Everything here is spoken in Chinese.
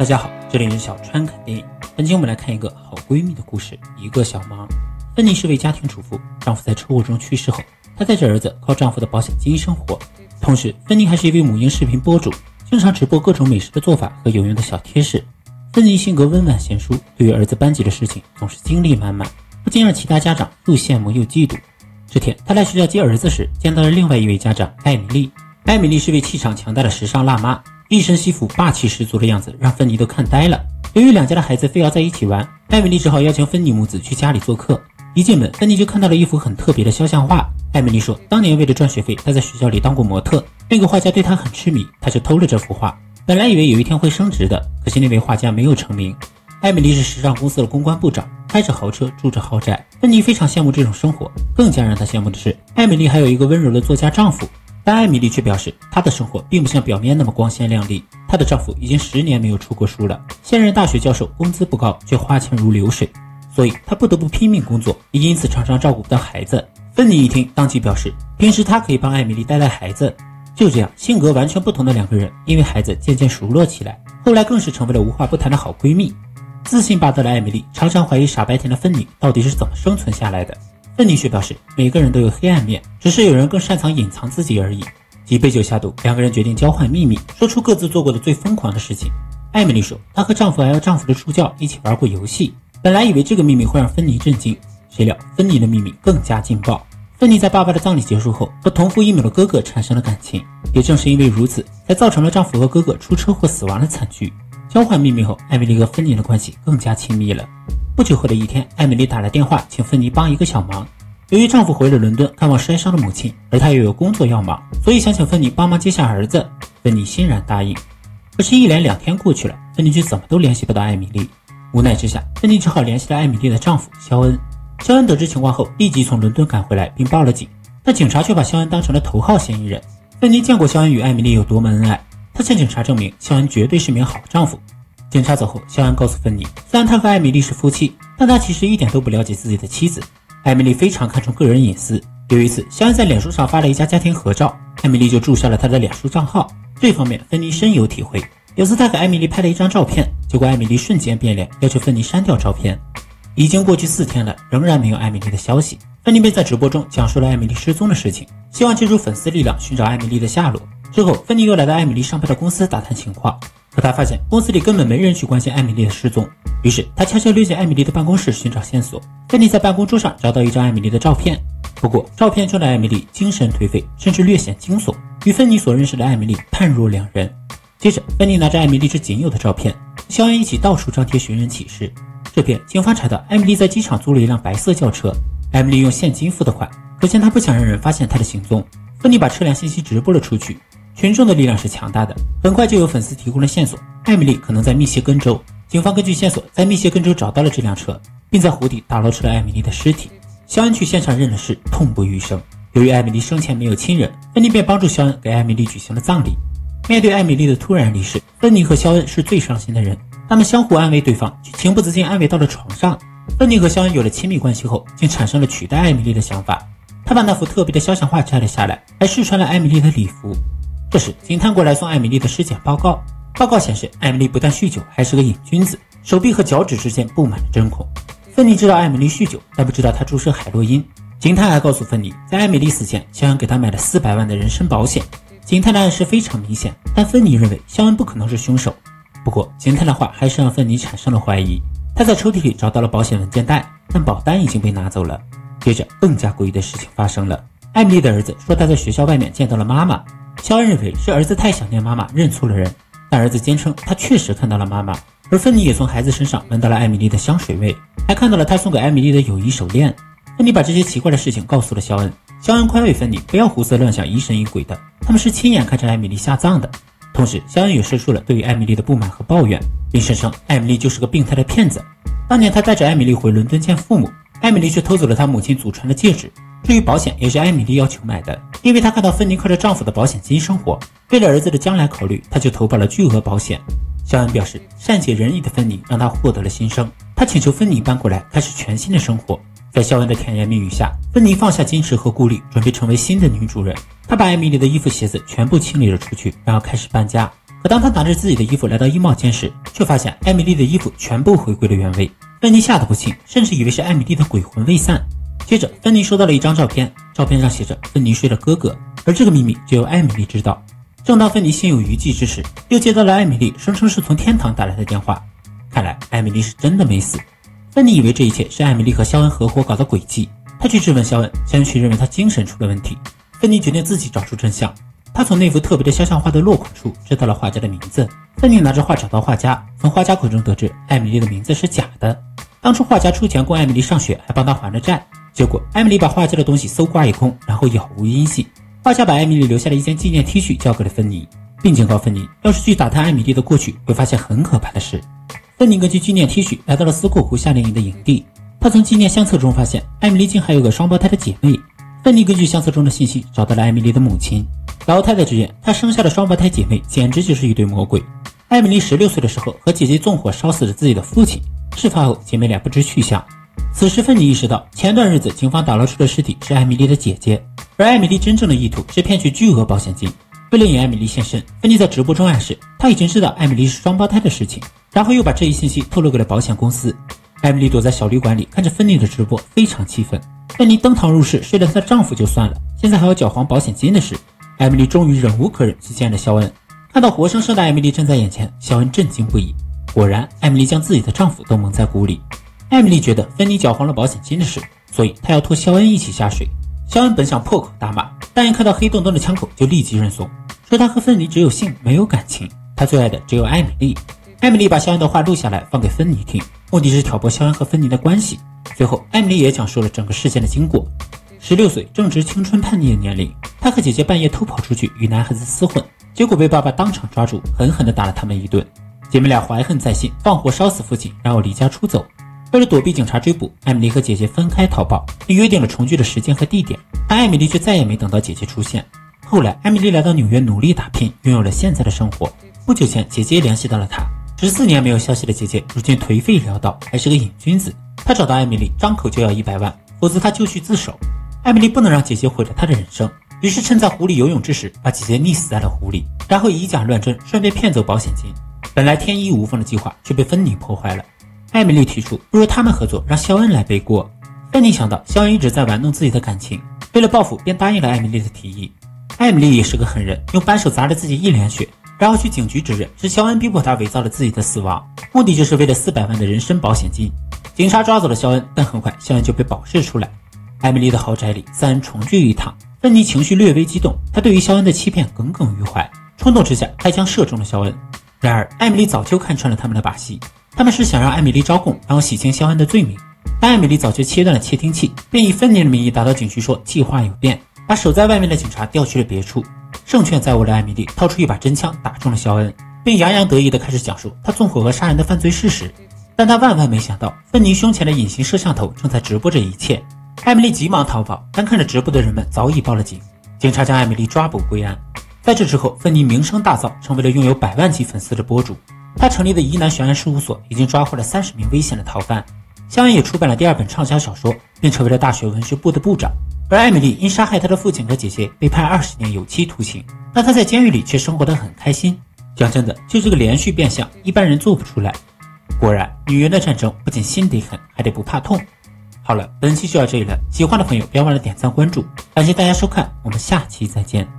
大家好，这里是小川看电影。本期我们来看一个好闺蜜的故事。一个小忙，芬妮是位家庭主妇，丈夫在车祸中去世后，她带着儿子靠丈夫的保险金生活。同时，芬妮还是一位母婴视频博主，经常直播各种美食的做法和有用的小贴士。芬妮性格温婉贤淑，对于儿子班级的事情总是精力满满，不禁让其他家长又羡慕又嫉妒。这天，她来学校接儿子时，见到了另外一位家长艾米丽。艾米丽是位气场强大的时尚辣妈。一身西服，霸气十足的样子让芬妮都看呆了。由于两家的孩子非要在一起玩，艾米丽只好邀请芬妮母子去家里做客。一进门，芬妮就看到了一幅很特别的肖像画。艾米丽说，当年为了赚学费，她在学校里当过模特。那个画家对她很痴迷，她就偷了这幅画。本来以为有一天会升值的，可惜那位画家没有成名。艾米丽是时尚公司的公关部长，开着豪车，住着豪宅。芬妮非常羡慕这种生活，更加让她羡慕的是，艾米丽还有一个温柔的作家丈夫。但艾米丽却表示，她的生活并不像表面那么光鲜亮丽。她的丈夫已经十年没有出过书了，现任大学教授工资不高，却花钱如流水，所以她不得不拼命工作，也因此常常照顾不到孩子。芬妮一听，当即表示，平时她可以帮艾米丽带带孩子。就这样，性格完全不同的两个人，因为孩子渐渐熟络起来，后来更是成为了无话不谈的好闺蜜。自信霸道的艾米丽常常怀疑傻白甜的芬妮到底是怎么生存下来的。芬妮却表示，每个人都有黑暗面，只是有人更擅长隐藏自己而已。几杯酒下肚，两个人决定交换秘密，说出各自做过的最疯狂的事情。艾米丽说，她和丈夫还有丈夫的助教一起玩过游戏。本来以为这个秘密会让芬妮震惊，谁料芬妮的秘密更加劲爆。芬妮在爸爸的葬礼结束后，和同父异母的哥哥产生了感情。也正是因为如此，才造成了丈夫和哥哥出车祸死亡的惨剧。交换秘密后，艾米丽和芬妮的关系更加亲密了。不久后的一天，艾米丽打来电话，请芬妮帮一个小忙。由于丈夫回了伦敦看望摔伤的母亲，而她又有工作要忙，所以想请芬妮帮忙接下儿子。芬妮欣然答应。可是，一连两天过去了，芬妮却怎么都联系不到艾米丽。无奈之下，芬妮只好联系了艾米丽的丈夫肖恩。肖恩得知情况后，立即从伦敦赶回来，并报了警。但警察却把肖恩当成了头号嫌疑人。芬妮见过肖恩与艾米丽有多么恩爱，她向警察证明肖恩绝对是名好丈夫。警察走后，肖恩告诉芬妮，虽然他和艾米丽是夫妻，但他其实一点都不了解自己的妻子。艾米丽非常看重个人隐私。有一次，肖恩在脸书上发了一家家庭合照，艾米丽就注销了他的脸书账号。这方面，芬妮深有体会。有次，他给艾米丽拍了一张照片，结果艾米丽瞬间变脸，要求芬妮删掉照片。已经过去四天了，仍然没有艾米丽的消息。芬妮便在直播中讲述了艾米丽失踪的事情，希望借助粉丝力量寻找艾米丽的下落。之后，芬妮又来到艾米丽上班的公司打探情况。可他发现公司里根本没人去关心艾米丽的失踪，于是他悄悄溜进艾米丽的办公室寻找线索。芬妮在办公桌上找到一张艾米丽的照片，不过照片中的艾米丽精神颓废，甚至略显惊悚，与芬妮所认识的艾米丽判若两人。接着，芬妮拿着艾米丽这仅有的照片，肖恩一起到处张贴寻人启事。这边警方查到艾米丽在机场租了一辆白色轿车，艾米丽用现金付的款，可见她不想让人发现她的行踪。芬妮把车辆信息直播了出去。群众的力量是强大的，很快就有粉丝提供了线索，艾米丽可能在密歇根州。警方根据线索在密歇根州找到了这辆车，并在湖底打捞出了艾米丽的尸体。肖恩去现场认了尸，痛不欲生。由于艾米丽生前没有亲人，芬妮便帮助肖恩给艾米丽举行了葬礼。面对艾米丽的突然离世，芬妮和肖恩是最伤心的人，他们相互安慰对方，却情不自禁安慰到了床上。芬妮和肖恩有了亲密关系后，竟产生了取代艾米丽的想法。他把那幅特别的肖像画摘了下来，还试穿了艾米丽的礼服。这时，警探过来送艾米丽的尸检报告。报告显示，艾米丽不但酗酒，还是个瘾君子，手臂和脚趾之间布满了针孔。芬妮知道艾米丽酗酒，但不知道她注射海洛因。警探还告诉芬妮，在艾米丽死前，肖恩给她买了四百万的人身保险。警探的暗示非常明显，但芬妮认为肖恩不可能是凶手。不过，警探的话还是让芬妮产生了怀疑。她在抽屉里找到了保险文件袋，但保单已经被拿走了。接着，更加诡异的事情发生了。艾米丽的儿子说他在学校外面见到了妈妈。肖恩认为是儿子太想念妈妈，认错了人。但儿子坚称他确实看到了妈妈。而芬妮也从孩子身上闻到了艾米丽的香水味，还看到了他送给艾米丽的友谊手链。芬妮把这些奇怪的事情告诉了肖恩。肖恩宽慰芬妮不要胡思乱想、疑神疑鬼的，他们是亲眼看着艾米丽下葬的。同时，肖恩也说出了对于艾米丽的不满和抱怨，并声称艾米丽就是个病态的骗子。当年他带着艾米丽回伦敦见父母，艾米丽却偷走了他母亲祖传的戒指。至于保险，也是艾米丽要求买的，因为她看到芬妮靠着丈夫的保险金生活，为了儿子的将来考虑，她就投保了巨额保险。肖恩表示，善解人意的芬妮让他获得了新生，他请求芬妮搬过来，开始全新的生活。在肖恩的甜言蜜语下，芬妮放下矜持和顾虑，准备成为新的女主人。她把艾米丽的衣服、鞋子全部清理了出去，然后开始搬家。可当她拿着自己的衣服来到衣帽间时，却发现艾米丽的衣服全部回归了原位。芬妮吓得不轻，甚至以为是艾米丽的鬼魂未散。接着，芬妮收到了一张照片，照片上写着芬妮睡了哥哥，而这个秘密只有艾米丽知道。正当芬妮心有余悸之时，又接到了艾米丽声称是从天堂打来的电话。看来艾米丽是真的没死。芬妮以为这一切是艾米丽和肖恩合伙搞的诡计，她去质问肖恩，肖恩却认为他精神出了问题。芬妮决定自己找出真相。她从那幅特别的肖像画的落款处知道了画家的名字。芬妮拿着画找到画家，从画家口中得知艾米丽的名字是假的。当初画家出钱供艾米丽上学，还帮她还了债。结果，艾米丽把画家的东西搜刮一空，然后杳无音信。画家把艾米丽留下的一件纪念 T 恤交给了芬妮，并警告芬妮，要是去打探艾米丽的过去，会发现很可怕的事。芬妮根据纪念 T 恤来到了斯库湖夏令营的营地。她从纪念相册中发现，艾米丽竟还有个双胞胎的姐妹。芬妮根据相册中的信息找到了艾米丽的母亲。老太太直言，她生下的双胞胎姐妹简直就是一对魔鬼。艾米丽十六岁的时候和姐姐纵火烧死了自己的父亲，事发后姐妹俩不知去向。此时，芬妮意识到，前段日子警方打捞出的尸体是艾米丽的姐姐，而艾米丽真正的意图是骗取巨额保险金。为了引艾米丽现身，芬妮在直播中暗示她已经知道艾米丽是双胞胎的事情，然后又把这一信息透露给了保险公司。艾米丽躲在小旅馆里看着芬妮的直播，非常气愤。芬妮登堂入室睡了她的丈夫就算了，现在还要缴还保险金的事。艾米丽终于忍无可忍，去见了肖恩。看到活生生的艾米丽站在眼前，肖恩震惊不已。果然，艾米丽将自己的丈夫都蒙在鼓里。艾米丽觉得芬妮缴黄了保险金的事，所以她要拖肖恩一起下水。肖恩本想破口大骂，但一看到黑洞洞的枪口，就立即认怂，说他和芬妮只有性没有感情，他最爱的只有艾米丽。艾米丽把肖恩的话录下来放给芬妮听，目的是挑拨肖恩和芬妮的关系。最后，艾米丽也讲述了整个事件的经过。十六岁正值青春叛逆的年龄，她和姐姐半夜偷跑出去与男孩子厮混，结果被爸爸当场抓住，狠狠地打了他们一顿。姐妹俩怀恨在心，放火烧死父亲，然后离家出走。为了躲避警察追捕，艾米丽和姐姐分开逃跑，并约定了重聚的时间和地点。但艾米丽却再也没等到姐姐出现。后来，艾米丽来到纽约努力打拼，拥有了现在的生活。不久前，姐姐联系到了她。十四年没有消息的姐姐，如今颓废潦倒，还是个瘾君子。她找到艾米丽，张口就要一百万，否则她就去自首。艾米丽不能让姐姐毁了她的人生，于是趁在湖里游泳之时，把姐姐溺死在了湖里，然后以假乱真，顺便骗走保险金。本来天衣无缝的计划，却被芬妮破坏了。艾米丽提出，不如他们合作，让肖恩来背锅。芬妮想到肖恩一直在玩弄自己的感情，为了报复，便答应了艾米丽的提议。艾米丽也是个狠人，用扳手砸了自己一脸血，然后去警局指认是肖恩逼迫她伪造了自己的死亡，目的就是为了四百万的人身保险金。警察抓走了肖恩，但很快肖恩就被保释出来。艾米丽的豪宅里，三人重聚一堂。芬妮情绪略微激动，她对于肖恩的欺骗耿耿于怀，冲动之下，开枪射中了肖恩。然而，艾米丽早就看穿了他们的把戏。他们是想让艾米丽招供，然后洗清肖恩的罪名。但艾米丽早就切断了窃听器，便以芬妮的名义打到警局说计划有变，把守在外面的警察调去了别处。胜券在握的艾米丽掏出一把真枪打中了肖恩，并洋洋得意地开始讲述他纵火和杀人的犯罪事实。但他万万没想到，芬妮胸前的隐形摄像头正在直播这一切。艾米丽急忙逃跑，但看着直播的人们早已报了警，警察将艾米丽抓捕归案。在这之后，芬妮名声大噪，成为了拥有百万级粉丝的博主。他成立的疑难悬案事务所已经抓获了三十名危险的逃犯，肖恩也出版了第二本畅销小说，并成为了大学文学部的部长。而艾米丽因杀害他的父亲和姐姐被判二十年有期徒刑，但他在监狱里却生活得很开心。讲真的，就这个连续变相，一般人做不出来。果然，女人的战争不仅心得狠，还得不怕痛。好了，本期就到这里了，喜欢的朋友别忘了点赞关注，感谢大家收看，我们下期再见。